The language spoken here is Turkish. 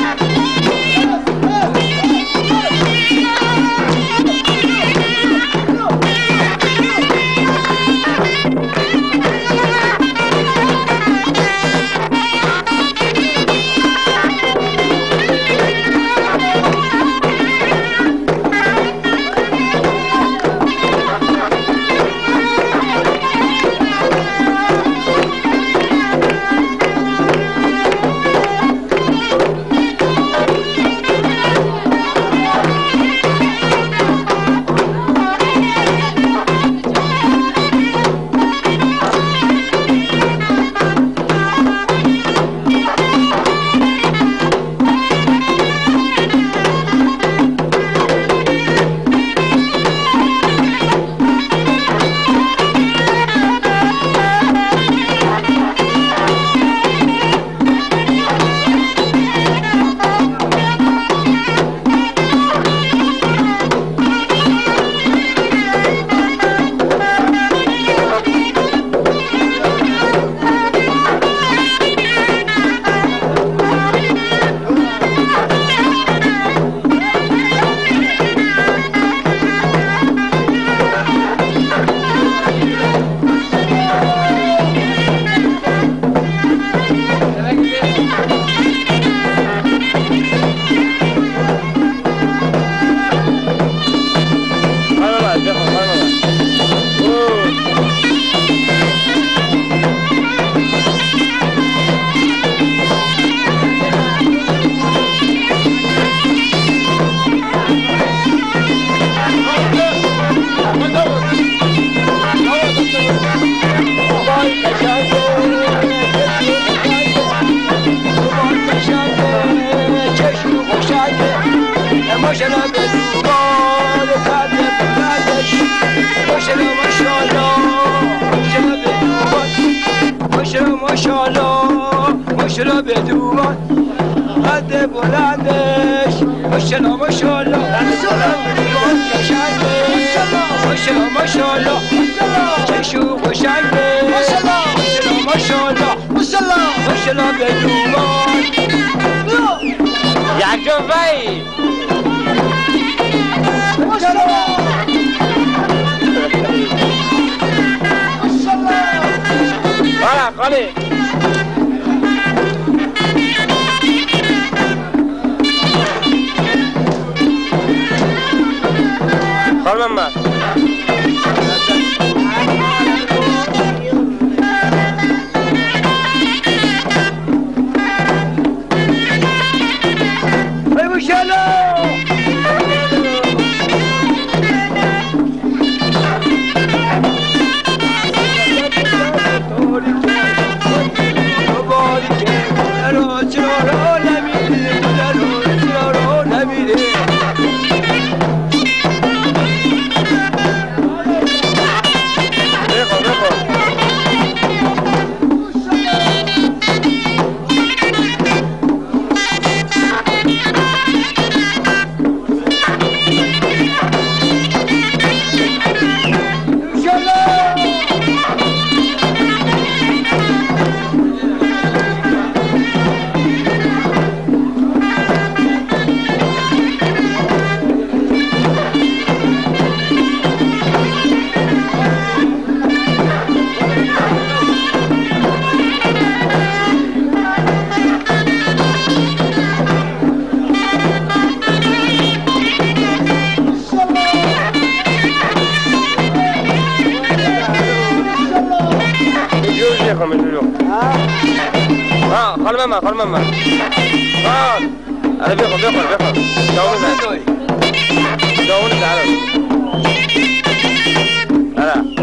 Thank you. شلو به قد بلندش خوشنا ما ماشاءالله خوشنا ماشاءالله چشو خوشنگه خوشنا ماشاءالله یعنی Sallanma. Chiro, chiro, la mi, la خل ماما خل ماما آه. خل انا بيخل بيخل بيخل دعوني دعوني تعالوا انا